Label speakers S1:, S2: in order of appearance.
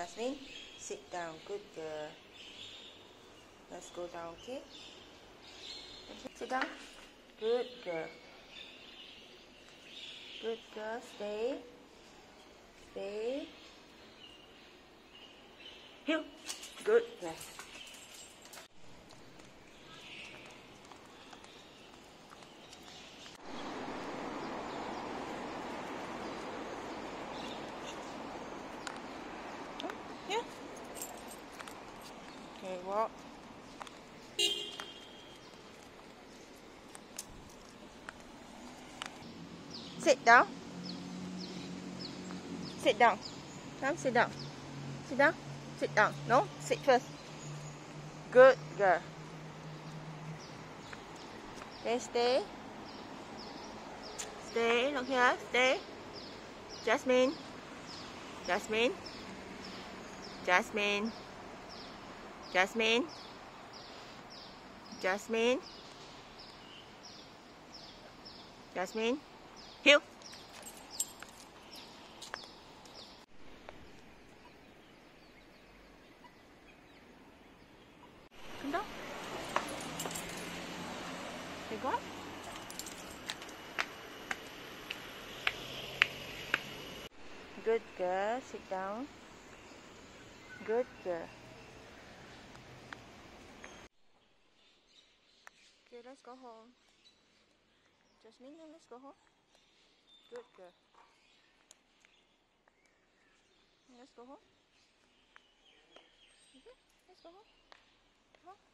S1: Jazmine, sit down. Good girl. Let's go down, okay? okay? Sit down. Good girl. Good girl. Stay. Stay. Here. Good girl. Yeah. Okay, walk. Sit down. Sit down. Come, sit down. Sit down. Sit down. No, sit first. Good girl. Stay. Stay. Look here. Stay. Jazmine. Jazmine. Jazmine. Jazmine. Jazmine. Jazmine. Hill. Come down. Okay, go. Good girl. Sit down. Good girl. Okay, let's go home. Jazmine, let's go home. Good girl. Let's go home. Okay, let's go home. Come on.